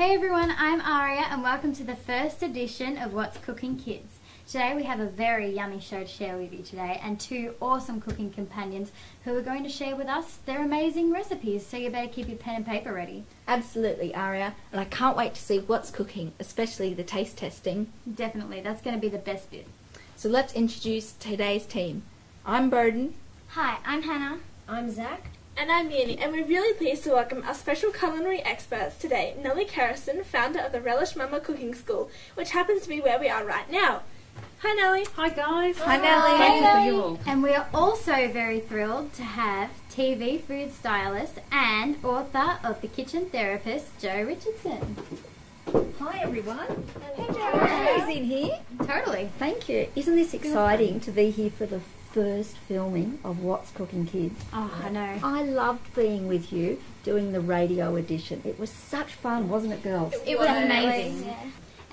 Hey everyone, I'm Aria and welcome to the first edition of What's Cooking Kids. Today we have a very yummy show to share with you today and two awesome cooking companions who are going to share with us their amazing recipes, so you better keep your pen and paper ready. Absolutely, Aria, and I can't wait to see what's cooking, especially the taste testing. Definitely, that's going to be the best bit. So let's introduce today's team. I'm Burden. Hi, I'm Hannah. I'm Zach. And I'm Yuni, and we're really pleased to welcome our special culinary experts today, Nellie Kerrison, founder of the Relish Mama Cooking School, which happens to be where we are right now. Hi, Nellie. Hi, guys. Hi, Nellie. Thank you for you all. And we are also very thrilled to have TV food stylist and author of The Kitchen Therapist, Joe Richardson. Hi everyone. Who's in here? Totally. Thank you. Isn't this exciting to be here for the first filming of What's Cooking Kids? Oh, I know. I loved being with you doing the radio edition. It was such fun, wasn't it, girls? It was amazing.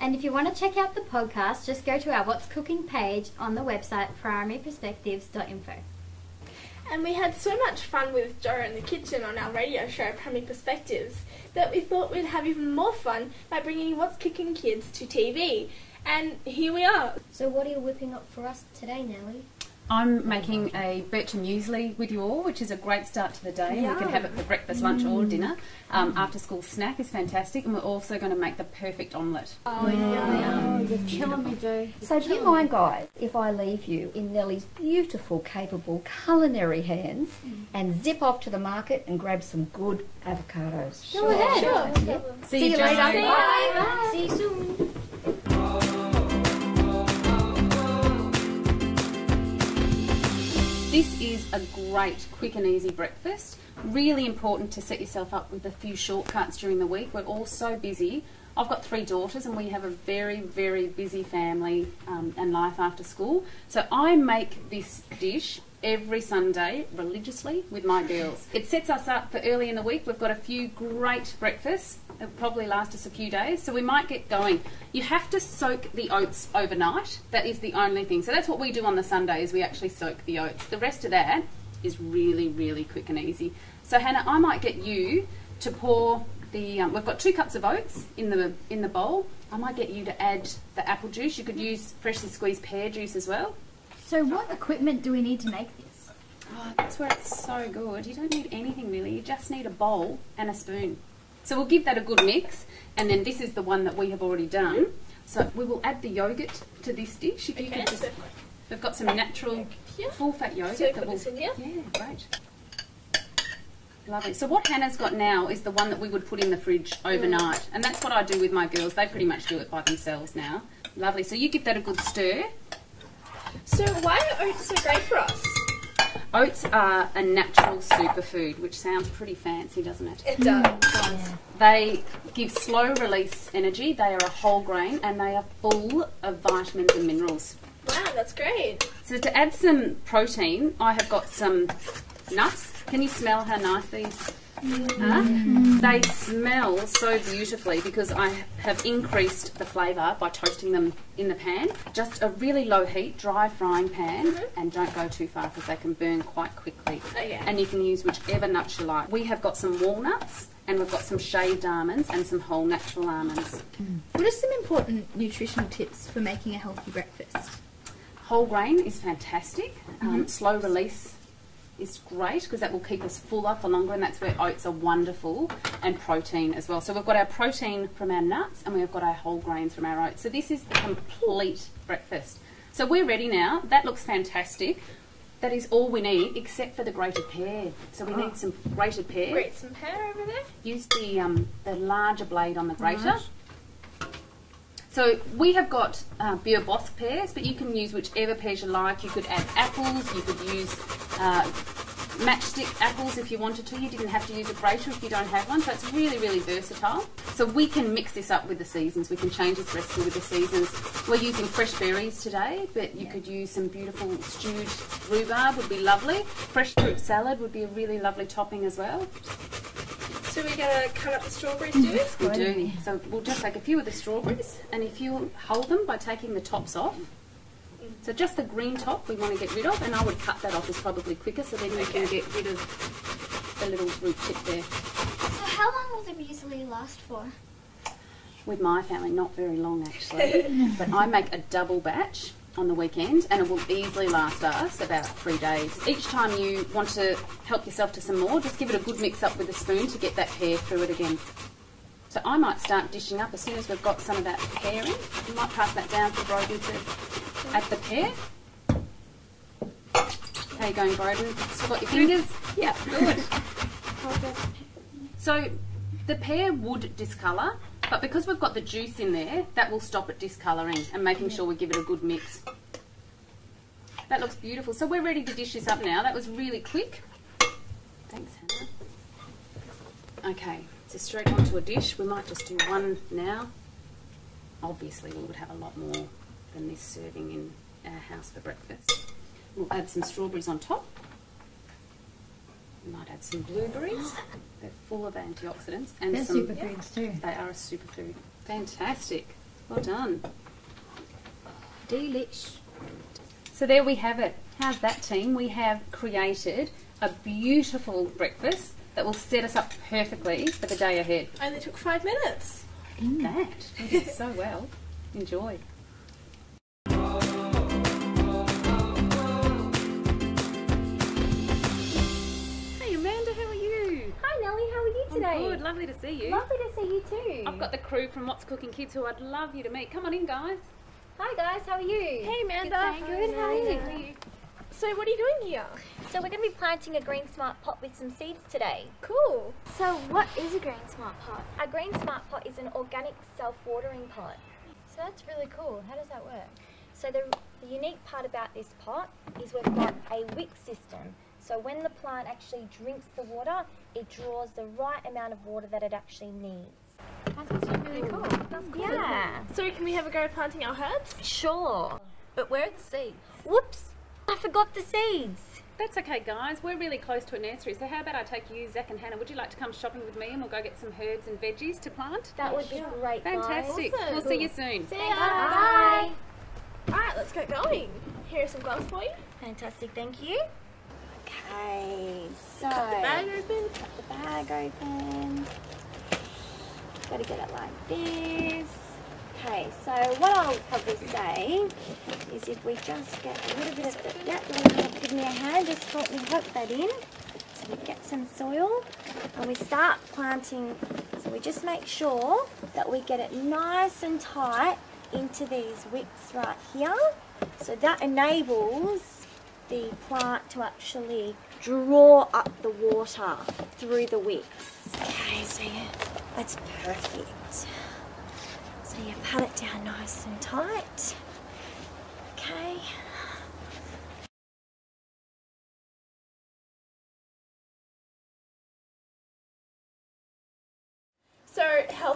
And if you want to check out the podcast, just go to our What's Cooking page on the website primaryperspectives.info. And we had so much fun with Joe in the kitchen on our radio show, Primary Perspectives, that we thought we'd have even more fun by bringing What's Cooking Kids to TV. And here we are. So what are you whipping up for us today, Nellie? I'm making a bircher muesli with you all, which is a great start to the day. You can have it for breakfast, lunch, or dinner. Um, after school snack is fantastic, and we're also going to make the perfect omelette. Oh, you're killing me, Joe. So do you mind, guys, if I leave you in Nellie's beautiful, capable culinary hands and zip off to the market and grab some good avocados? Go ahead. Sure. See, you Joe. later. Bye. See you soon. Is a great, quick and easy breakfast. Really important to set yourself up with a few shortcuts during the week. We're all so busy. I've got three daughters and we have a very, very busy family um, and life after school. So I make this dish every Sunday religiously with my girls. It sets us up for early in the week. We've got a few great breakfasts. It'll probably last us a few days, so we might get going. You have to soak the oats overnight. That is the only thing. So that's what we do on the Sunday is we actually soak the oats. The rest of that is really, really quick and easy. So Hannah, I might get you to pour the. Um, we've got two cups of oats in the in the bowl. I might get you to add the apple juice. You could use freshly squeezed pear juice as well. So, what equipment do we need to make this? Oh, that's where it's so good. You don't need anything really. You just need a bowl and a spoon. So we'll give that a good mix, and then this is the one that we have already done. So we will add the yogurt to this dish. If you Okay, could just, so- we've got some natural full fat yogurt So that put will. this in? Yeah, great. Lovely. So what Hannah's got now is the one that we would put in the fridge overnight, mm. and that's what I do with my girls. They pretty much do it by themselves now. Lovely. So you give that a good stir. So why are oats so great for us? Oats are a natural superfood, which sounds pretty fancy, doesn't it? Mm. It does. They give slow release energy. They are a whole grain and they are full of vitamins and minerals. Wow, that's great. So to add some protein, I have got some nuts. Can you smell how nice these are? They smell so beautifully because I have increased the flavour by toasting them in the pan. Just a really low heat, dry frying pan, mm-hmm. and don't go too far because they can burn quite quickly. Oh, okay. And you can use whichever nuts you like. We have got some walnuts and we've got some shaved almonds and some whole natural almonds. Mm. What are some important nutritional tips for making a healthy breakfast? Whole grain is fantastic. Um, mm-hmm. slow release is great because that will keep us fuller for longer, and that's where oats are wonderful, and protein as well. So we've got our protein from our nuts, and we've got our whole grains from our oats. So this is the complete breakfast. So we're ready now. That looks fantastic. That is all we need, except for the grated pear. So we need some grated pear. Grate some pear over there. Use the um, the larger blade on the grater. So we have got uh, Beurre Bosc pears, but you can use whichever pears you like. You could add apples. You could use uh, matchstick apples if you wanted to. You didn't have to use a grater if you don't have one. So it's really, really versatile. So we can mix this up with the seasons. We can change this recipe with the seasons. We're using fresh berries today, but you could use some beautiful stewed rhubarb would be lovely. Fresh fruit salad would be a really lovely topping as well. So we're gonna cut up the strawberries, do we? We do. So we'll just take a few of the strawberries, and if you hold them by taking the tops off, so just the green top we want to get rid of, and I would cut that off is probably quicker, so then you can get rid of the little root tip there. So how long will the muesli last for? with my family, not very long actually, but I make a double batch on the weekend and it will easily last us about three days. Each time you want to help yourself to some more, just give it a good mix up with a spoon to get that pear through it again. So I might start dishing up as soon as we've got some of that pear in. You might pass that down for Broden to add the pear. How you going, Broden? Still got your fingers? Yeah, good. So the pear would discolour, but because we've got the juice in there, that will stop it discolouring and making sure we give it a good mix. That looks beautiful. So we're ready to dish this up now. That was really quick. Thanks, Hannah. Okay, so straight onto a dish. We might just do one now. Obviously, we would have a lot more than this serving in our house for breakfast. We'll add some strawberries on top. We might add some blueberries. They're full of antioxidants and They're some. superfoods too. They are a superfood. Fantastic. Well done. Delish. So there we have it. How's that, team? We have created a beautiful breakfast that will set us up perfectly for the day ahead. Only took five minutes. In That you did so well. Enjoy. Lovely to see you. Lovely to see you too. I've got the crew from What's Cooking Kids who I'd love you to meet. Come on in, guys. Hi guys, how are you? Hey Amanda. Good, how are you? So what are you doing here? So we're going to be planting a Green Smart pot with some seeds today. Cool. So, what is a green smart pot? A Green Smart pot is an organic self-watering pot. So that's really cool. How does that work? So the, the unique part about this pot is we've got a wick system. So when the plant actually drinks the water, it draws the right amount of water that it actually needs. That's really cool. Yeah. So can we have a go at planting our herbs? Sure. But where are the seeds? Whoops. I forgot the seeds. That's okay, guys. We're really close to a nursery, so how about I take you, Zach and Hannah? Would you like to come shopping with me and we'll go get some herbs and veggies to plant? That would be great, Fantastic. guys. We'll see you soon. See ya. Bye. Alright, let's get going. Here are some gloves for you. Fantastic, thank you. Okay, so. Cut the bag open. Cut the bag open. Gotta get it like this. Okay, so what I'll probably say is if we just get a little bit of the, yeah, you want give me a hand, just help me hook that in. So we get some soil and we start planting. So we just make sure that we get it nice and tight into these wicks right here. So that enables the plant to actually draw up the water through the wicks. Okay, so yeah, that's perfect. So you pat it down nice and tight. Okay.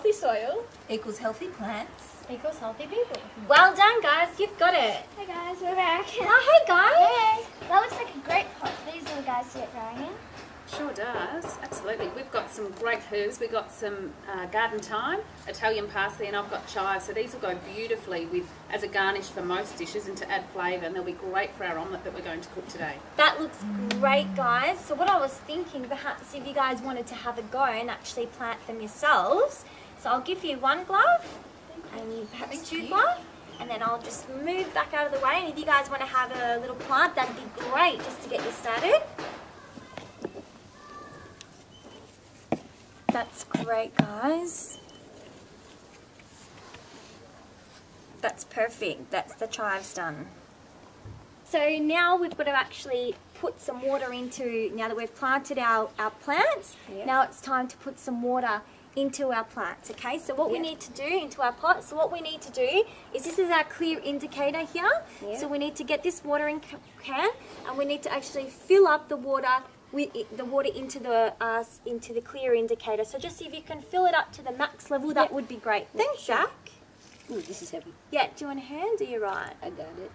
Healthy soil. Equals healthy plants. Equals healthy people. Well done, guys. You've got it. Hey guys, we're back. Oh, hey, guys. Hey, that looks like a great pot for these little guys to get growing in. Sure does, absolutely. We've got some great herbs. We've got some uh, garden thyme, Italian parsley, and I've got chives. So these will go beautifully with as a garnish for most dishes and to add flavour. And they'll be great for our omelette that we're going to cook today. That looks great, guys. So what I was thinking, perhaps if you guys wanted to have a go and actually plant them yourselves, so I'll give you one glove, and you perhaps two gloves, and then I'll just move back out of the way. And if you guys want to have a little plant, that'd be great just to get you started. That's great, guys. That's perfect. That's the chives done. So now we've got to actually put some water into, now that we've planted our, our plants, now it's time to put some water into our plants, okay? So what we need to do into our pot, so what we need to do is this is our clear indicator here. Yeah. So we need to get this watering can and we need to actually fill up the water with it, the water into the uh, into the clear indicator. So just see if you can fill it up to the max level, that would be great. Thanks, Jack. Ooh, this is heavy. Yeah, do you want a hand? Are you right? I got it.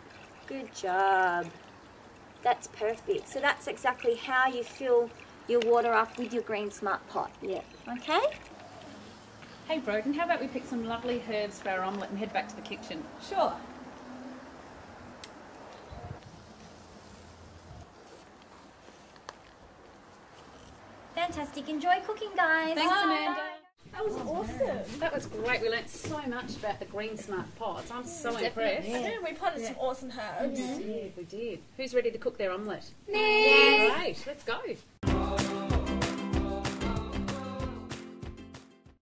Good job. That's perfect. So that's exactly how you fill your water up with your green smart pot. Yeah. Okay? Hey Broden, how about we pick some lovely herbs for our omelette and head back to the kitchen? Sure. Fantastic. Enjoy cooking, guys. Thanks, Amanda. That was oh, awesome. That was great. We learnt so much about the Green Smart pots. I'm so impressed. I know we planted some awesome herbs. Yeah, we did. Who's ready to cook their omelette? Me. Great, let's go.